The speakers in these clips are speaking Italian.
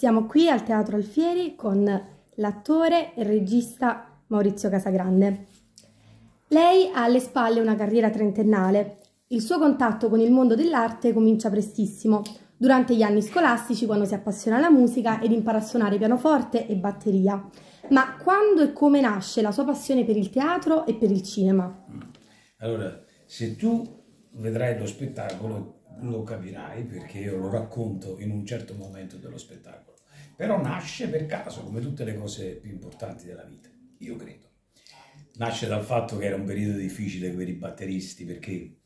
Siamo qui al Teatro Alfieri con l'attore e regista Maurizio Casagrande. Lei ha alle spalle una carriera trentennale. Il suo contatto con il mondo dell'arte comincia prestissimo, durante gli anni scolastici quando si appassiona alla musica ed impara a suonare pianoforte e batteria. Ma quando e come nasce la sua passione per il teatro e per il cinema? Allora, se tu vedrai lo spettacolo lo capirai perché io lo racconto in un certo momento dello spettacolo. Però nasce per caso, come tutte le cose più importanti della vita, io credo. Nasce dal fatto che era un periodo difficile per i batteristi perché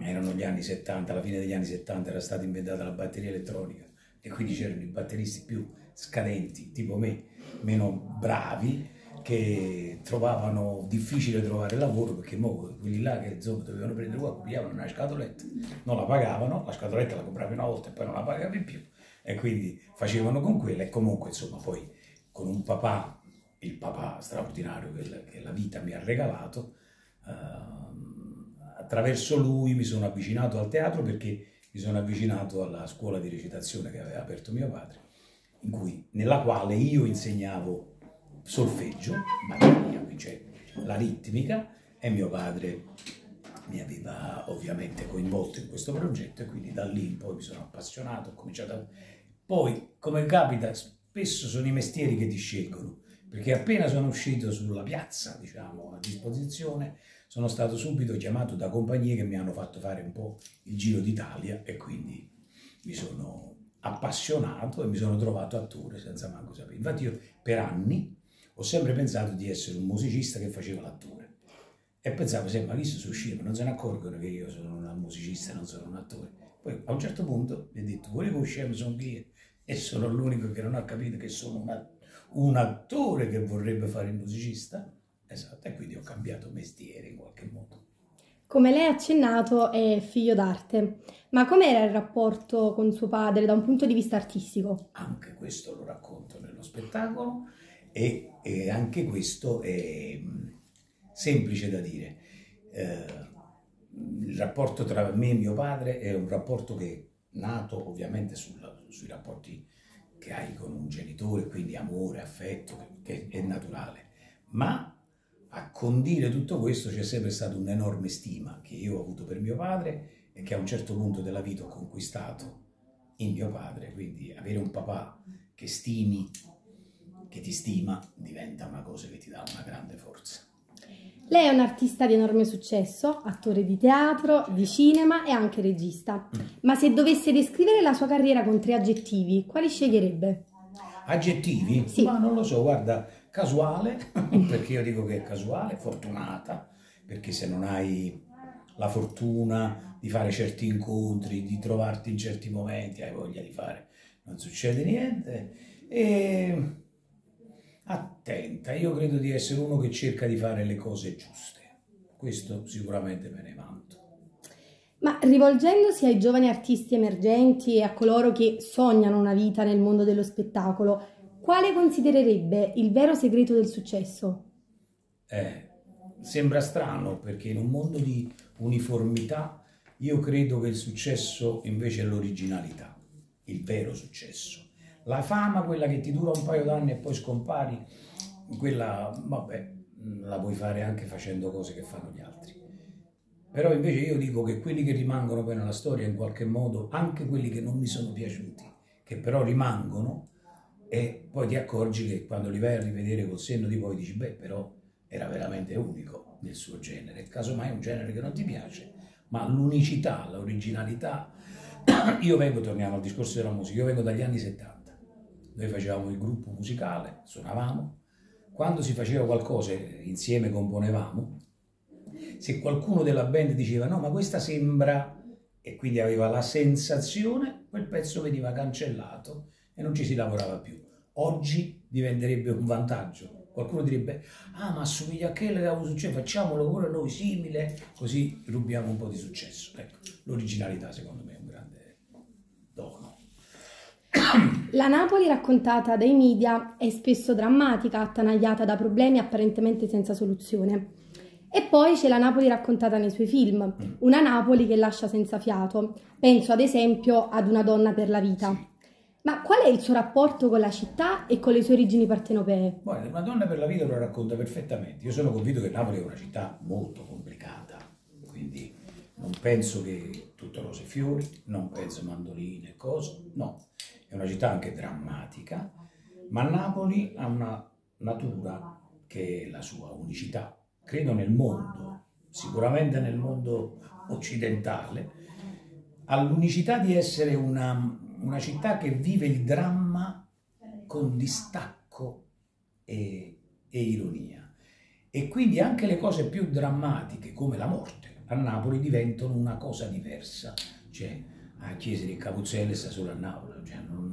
erano gli anni 70, alla fine degli anni 70 era stata inventata la batteria elettronica e quindi c'erano i batteristi più scadenti, tipo me, meno bravi, che trovavano difficile trovare lavoro perché mo, quelli là che insomma, dovevano prendere qua pigliavano una scatoletta, non la pagavano, la scatoletta la compravi una volta e poi non la pagavi più e quindi facevano con quella e comunque insomma poi con un papà, il papà straordinario che, la vita mi ha regalato, eh, attraverso lui mi sono avvicinato al teatro perché mi sono avvicinato alla scuola di recitazione che aveva aperto mio padre, cui, nella quale io insegnavo solfeggio, batteria, cioè la ritmica, e mio padre mi aveva ovviamente coinvolto in questo progetto e quindi da lì in poi mi sono appassionato, ho cominciato a... Poi, come capita, spesso sono i mestieri che ti scelgono, perché appena sono uscito sulla piazza, diciamo, a disposizione, sono stato subito chiamato da compagnie che mi hanno fatto fare un po' il giro d'Italia e quindi mi sono appassionato e mi sono trovato attore senza manco sapere. Infatti io per anni ho sempre pensato di essere un musicista che faceva l'attore. E pensavo sempre, ma visto su uscire, non se ne accorgono che io sono un musicista non sono un attore. Poi a un certo punto mi ha detto, vuoi conoscermi, sono io. E sono l'unico che non ha capito che sono una, un attore che vorrebbe fare il musicista. Esatto, e quindi ho cambiato mestiere in qualche modo. Come lei ha accennato, è figlio d'arte, ma com'era il rapporto con suo padre da un punto di vista artistico? Anche questo lo racconto nello spettacolo e, e anche questo è mm, semplice da dire. Eh, il rapporto tra me e mio padre è un rapporto che è nato ovviamente sulla, sui rapporti che hai con un genitore, quindi amore, affetto, che, è naturale, ma a condire tutto questo c'è sempre stata un'enorme stima che io ho avuto per mio padre e che a un certo punto della vita ho conquistato in mio padre, quindi avere un papà che stimi che ti stima diventa una cosa che ti dà una grande forza. Lei è un artista di enorme successo, attore di teatro, di cinema e anche regista. Mm. Ma se dovesse descrivere la sua carriera con tre aggettivi, quali sceglierebbe? Aggettivi? Sì. Ma non lo so, guarda, casuale, perché io dico che è casuale, fortunata, perché se non hai la fortuna di fare certi incontri, di trovarti in certi momenti, hai voglia di fare, non succede niente. E attenta, io credo di essere uno che cerca di fare le cose giuste. Questo sicuramente me ne vanto. Ma rivolgendosi ai giovani artisti emergenti e a coloro che sognano una vita nel mondo dello spettacolo, quale considererebbe il vero segreto del successo? Eh, sembra strano perché in un mondo di uniformità io credo che il successo invece è l'originalità, il vero successo. La fama, quella che ti dura un paio d'anni e poi scompari, quella, vabbè, la puoi fare anche facendo cose che fanno gli altri. Però invece io dico che quelli che rimangono poi nella storia in qualche modo, anche quelli che non mi sono piaciuti, che però rimangono, e poi ti accorgi che quando li vai a rivedere col senno di poi dici, beh, però era veramente unico nel suo genere. Casomai è un genere che non ti piace, ma l'unicità, l'originalità. Io vengo, torniamo al discorso della musica, io vengo dagli anni 70 noi facevamo il gruppo musicale, suonavamo, quando si faceva qualcosa insieme componevamo, se qualcuno della band diceva no ma questa sembra e quindi aveva la sensazione, quel pezzo veniva cancellato e non ci si lavorava più. Oggi diventerebbe un vantaggio. Qualcuno direbbe, ah ma assomiglia a che avevo successo, facciamolo pure noi simile, così rubiamo un po' di successo. Ecco, l'originalità secondo me è un grande dono. La Napoli raccontata dai media è spesso drammatica, attanagliata da problemi apparentemente senza soluzione. E poi c'è la Napoli raccontata nei suoi film, una Napoli che lascia senza fiato. Penso ad esempio ad Una donna per la vita. Ma qual è il suo rapporto con la città e con le sue origini partenopee? Guarda, una donna per la vita lo racconta perfettamente. Io sono convinto che Napoli è una città molto complicata, quindi non penso che tutto rose e fiori, non penso mandoline e cose, no. È una città anche drammatica, ma Napoli ha una natura che è la sua unicità. Credo nel mondo, sicuramente nel mondo occidentale, ha l'unicità di essere una, una città che vive il dramma con distacco e, e ironia. E quindi anche le cose più drammatiche, come la morte, a Napoli diventano una cosa diversa. Cioè, a Chiesa di Capuzzelle sta solo a Napoli, cioè non.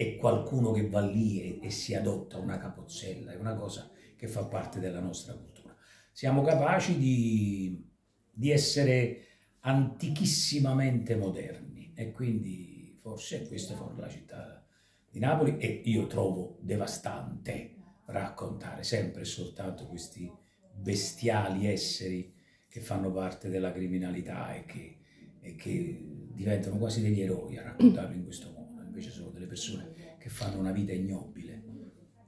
È qualcuno che va lì e, e, si adotta una capozzella, è una cosa che fa parte della nostra cultura. Siamo capaci di, di essere antichissimamente moderni e quindi forse questa è la città di Napoli e io trovo devastante raccontare sempre e soltanto questi bestiali esseri che fanno parte della criminalità e che, e che diventano quasi degli eroi a raccontarlo in questo modo, invece sono delle persone che fanno una vita ignobile.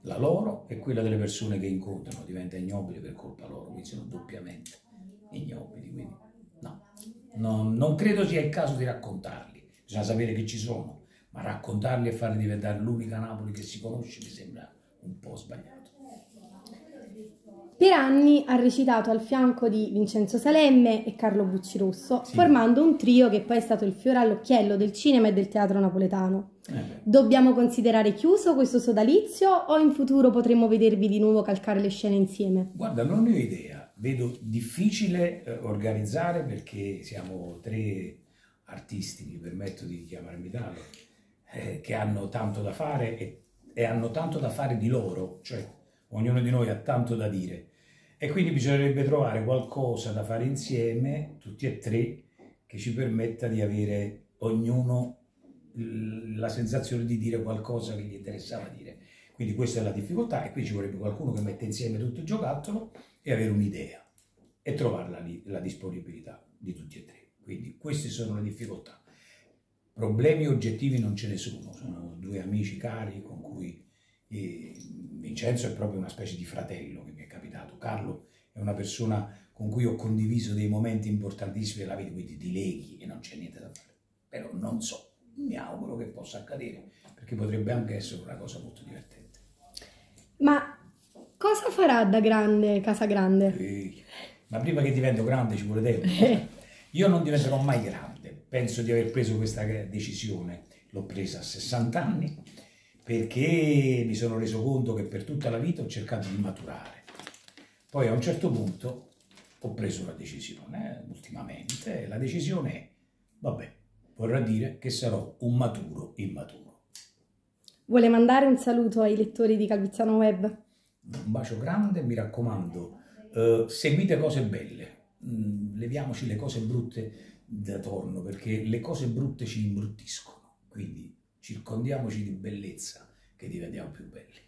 La loro e quella delle persone che incontrano diventa ignobile per colpa loro, quindi sono doppiamente ignobili. Quindi no, no non credo sia il caso di raccontarli, bisogna sapere che ci sono, ma raccontarli e farli diventare l'unica Napoli che si conosce mi sembra un po' sbagliato. Per anni ha recitato al fianco di Vincenzo Salemme e Carlo Buccirosso, sì. formando un trio che poi è stato il fiore all'occhiello del cinema e del teatro napoletano. Eh Dobbiamo considerare chiuso questo sodalizio o in futuro potremmo vedervi di nuovo calcare le scene insieme? Guarda, non ne ho idea. Vedo difficile eh, organizzare perché siamo tre artisti, mi permetto di chiamarmi tale, eh, che hanno tanto da fare e, e hanno tanto da fare di loro, cioè ognuno di noi ha tanto da dire e quindi bisognerebbe trovare qualcosa da fare insieme, tutti e tre, che ci permetta di avere ognuno la sensazione di dire qualcosa che gli interessava dire. Quindi questa è la difficoltà e qui ci vorrebbe qualcuno che mette insieme tutto il giocattolo e avere un'idea e trovare la, la disponibilità di tutti e tre. Quindi queste sono le difficoltà. Problemi oggettivi non ce ne sono, sono due amici cari con cui eh, Vincenzo è proprio una specie di fratello che mi è capitato. Carlo è una persona con cui ho condiviso dei momenti importantissimi della vita, quindi di leghi e non c'è niente da fare. Però non so, mi auguro che possa accadere, perché potrebbe anche essere una cosa molto divertente. Ma cosa farà da grande Casa Grande? Sì. Ma prima che divento grande ci vuole tempo. Io non diventerò mai grande, penso di aver preso questa decisione, l'ho presa a 60 anni perché mi sono reso conto che per tutta la vita ho cercato di maturare. Poi a un certo punto ho preso una decisione, eh, ultimamente, la decisione è, vabbè, vorrà dire che sarò un maturo immaturo. Vuole mandare un saluto ai lettori di Calvizzano Web? Un bacio grande, mi raccomando, eh, seguite cose belle, mm, leviamoci le cose brutte da torno, perché le cose brutte ci imbruttiscono, quindi circondiamoci di bellezza che diventiamo più belli.